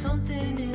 something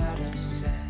out of sand,